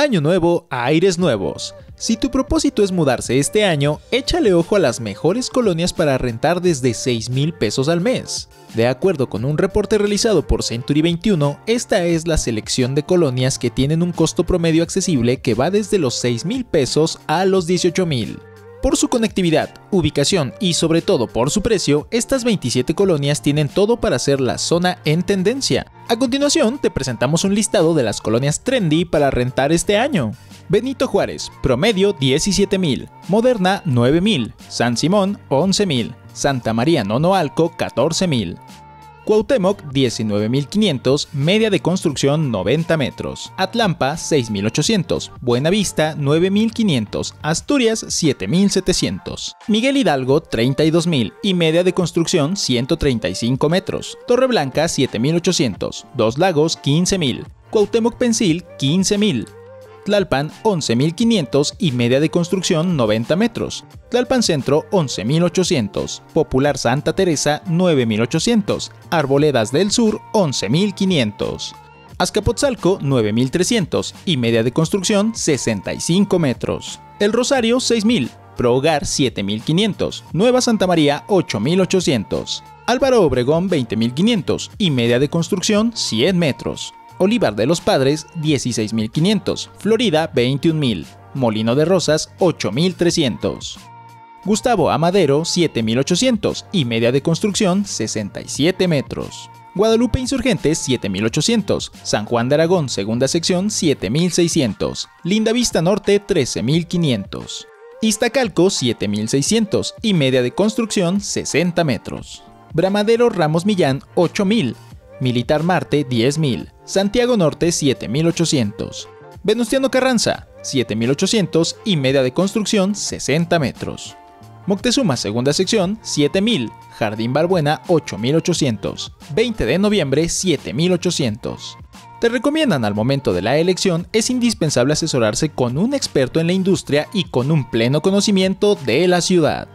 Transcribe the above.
Año nuevo, aires nuevos. Si tu propósito es mudarse este año, échale ojo a las mejores colonias para rentar desde 6 mil pesos al mes. De acuerdo con un reporte realizado por Century 21, esta es la selección de colonias que tienen un costo promedio accesible que va desde los 6 mil pesos a los 18 mil. Por su conectividad, ubicación y sobre todo por su precio, estas 27 colonias tienen todo para ser la zona en tendencia. A continuación, te presentamos un listado de las colonias trendy para rentar este año. Benito Juárez, promedio 17.000, Moderna 9.000, San Simón 11.000, Santa María Nonoalco 14.000, Cuauhtémoc 19.500, media de construcción 90 metros. Atlampa 6.800, Buenavista 9.500, Asturias 7.700. Miguel Hidalgo 32.000 y media de construcción 135 metros. Torreblanca 7.800, Dos Lagos 15.000. Cuauhtémoc Pensil 15.000, Tlalpan 11.500 y media de construcción 90 metros. Tlalpan Centro 11.800, Popular Santa Teresa 9.800, Arboledas del Sur 11.500. Azcapotzalco 9.300 y media de construcción 65 metros. El Rosario 6.000, Pro Hogar 7.500, Nueva Santa María 8.800. Álvaro Obregón 20.500 y media de construcción 100 metros. Olivar de los Padres 16.500, Florida 21.000, Molino de Rosas 8.300. Gustavo Amadero 7.800 y media de construcción 67 metros. Guadalupe Insurgentes 7800, San Juan de Aragón segunda sección 7600, Linda Vista Norte 13500. Iztacalco 7600 y media de construcción 60 metros. Bramadero Ramos Millán 8000, Militar Marte 10.000, Santiago Norte 7.800, Venustiano Carranza 7.800 y media de construcción 60 metros. Moctezuma segunda sección 7000, Jardín Barbuena 8800, 20 de noviembre 7800. Te recomiendan al momento de la elección es indispensable asesorarse con un experto en la industria y con un pleno conocimiento de la ciudad.